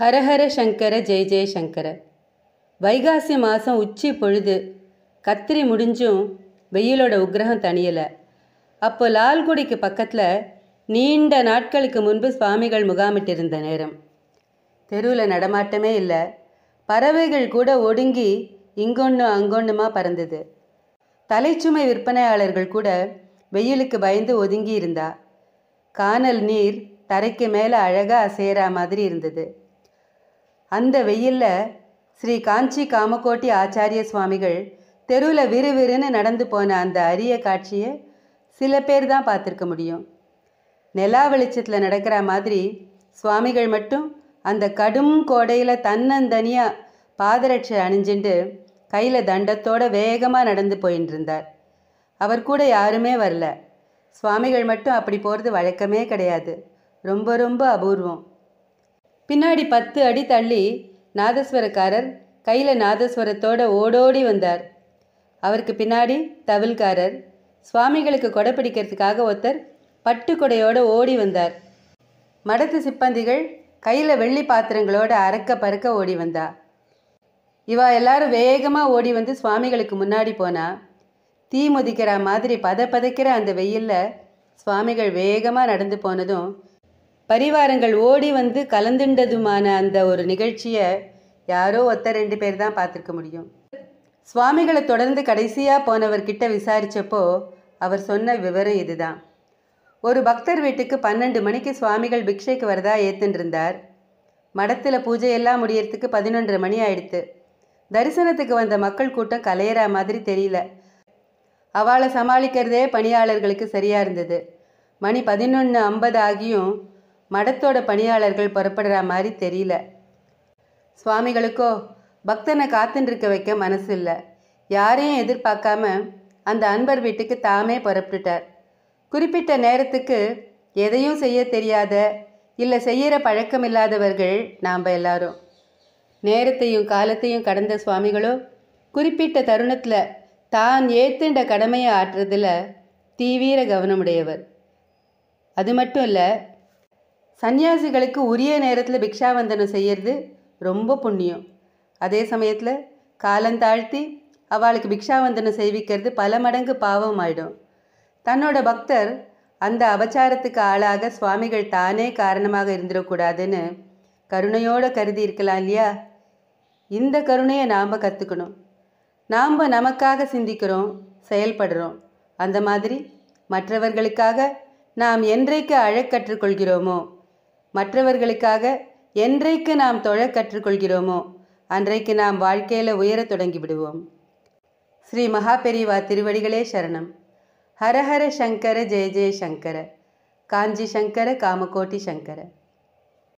ஹரஹர சங்கர ஜெய ஜெயசங்கர வைகாசி மாதம் உச்சி பொழுது கத்திரி முடிஞ்சும் வெயிலோட உக்ரகம் தணியலை. அப்போ லால்குடிக்கு பக்கத்தில் நீண்ட நாட்களுக்கு முன்பு சுவாமிகள் முகாமிட்டிருந்த நேரம். தெருவில் நடமாட்டமே இல்லை. பறவைகள் கூட ஒடுங்கி இங்கொன்று அங்கொன்றுமா பறந்தது. தலைச்சுமை விற்பனையாளர்கள் கூட வெயிலுக்கு பயந்து ஒதுங்கி இருந்தா கானல் நீர் தரைக்கு மேலே அழகாக சேரா மாதிரி இருந்தது. அந்த வெயிலில் ஸ்ரீ காஞ்சி காமகோட்டி ஆச்சாரிய சுவாமிகள் தெருவில் விறுவிறுன்னு நடந்து போன அந்த அரிய காட்சியை சில பேர் தான் பார்த்துருக்க முடியும். நிலா வெளிச்சத்தில் நடக்கிற மாதிரி சுவாமிகள் மட்டும் அந்த கடும் கோடையில் தன்னந்தனியாக பாதரட்சை அணிஞ்சுட்டு கையில் தண்டத்தோட வேகமாக நடந்து போயின்னு இருந்தார். அவர் கூட யாருமே வரல. சுவாமிகள் மட்டும் அப்படி போகிறது வழக்கமே கிடையாது. ரொம்ப ரொம்ப அபூர்வம். பின்னாடி பத்து அடி தள்ளி நாதஸ்வரக்காரர் கையில் நாதஸ்வரத்தோட ஓடோடி வந்தார். அவருக்கு பின்னாடி தவில்காரர். சுவாமிகளுக்கு கொடை பிடிக்கிறதுக்காக ஒருத்தர் பட்டுக்கொடையோடு ஓடி வந்தார். மடத்து சிப்பந்திகள் கையில் வெள்ளி பாத்திரங்களோட அறக்க பறக்க ஓடி வந்தா. இவா எல்லாரும் வேகமாக ஓடி வந்து சுவாமிகளுக்கு முன்னாடி போனா. தீ முதிக்கிற மாதிரி பத பதைக்கிற அந்த வெயிலில் சுவாமிகள் வேகமாக நடந்து போனதும் பரிவாரங்கள் ஓடி வந்து கலந்துண்டதுமான அந்த ஒரு நிகழ்ச்சியை யாரோ ஒத்த ரெண்டு பேர் தான் பார்த்துருக்க முடியும். சுவாமிகளை தொடர்ந்து கடைசியாக போனவர்கிட்ட விசாரித்தப்போ அவர் சொன்ன விவரம் இதுதான். ஒரு பக்தர் வீட்டுக்கு பன்னெண்டு மணிக்கு சுவாமிகள் பிக்ஷைக்கு வரதா ஏத்துன்றிருந்தார். மடத்தில் பூஜையெல்லாம் முடியறதுக்கு பதினொன்றரை மணி ஆயிடுத்து. தரிசனத்துக்கு வந்த மக்கள் கூட்டம் கலையிற மாதிரி தெரியல. அவளை சமாளிக்கிறதே பணியாளர்களுக்கு சரியாக இருந்தது. மணி பதினொன்று ஐம்பது ஆகியும் மடத்தோட பணியாளர்கள் புறப்படுற மாதிரி தெரியல. சுவாமிகளுக்கோ பக்தனை காத்துருக்க வைக்க மனசு இல்லை. யாரையும் எதிர்பார்க்காம அந்த அன்பர் வீட்டுக்கு தாமே புறப்பட்டுட்டார். குறிப்பிட்ட நேரத்துக்கு எதையும் செய்ய தெரியாத இல்லை செய்கிற பழக்கம் இல்லாதவர்கள் நாம் எல்லாரும். நேரத்தையும் காலத்தையும் கடந்த சுவாமிகளோ குறிப்பிட்ட தருணத்தில் தான் ஏத்துண்ட கடமையை ஆற்றுறதில் தீவிர கவனமுடையவர். அது மட்டும் இல்லை சன்னியாசிகளுக்கு உரிய நேரத்தில் பிக்ஷாவந்தனம் செய்யறது ரொம்ப புண்ணியம். அதே சமயத்தில் காலந்தாழ்த்தி அவளுக்கு பிக்ஷாவந்தனம் செய்விக்கிறது பல மடங்கு பாவம் ஆயிடும் தன்னோட பக்தர் அந்த அபச்சாரத்துக்கு ஆளாக சுவாமிகள் தானே காரணமாக இருந்துடக்கூடாதுன்னு கருணையோடு கருதி இருக்கலாம் இல்லையா? இந்த கருணையை நாம் கற்றுக்கணும் நாம் நமக்காக சிந்திக்கிறோம் செயல்படுறோம். அந்த மாதிரி மற்றவர்களுக்காக நாம் என்றைக்கு அழக் கற்றுக்கொள்கிறோமோ மற்றவர்களுக்காக என்றைக்கு நாம் தொழ கற்றுக்கொள்கிறோமோ அன்றைக்கு நாம் வாழ்க்கையில் உயரத் தொடங்கிவிடுவோம். ஸ்ரீ மகாபெரிவா திருவடிகளே சரணம். ஹரஹர சங்கர ஜெய ஜெய சங்கர. காஞ்சி சங்கர காமகோட்டி சங்கர.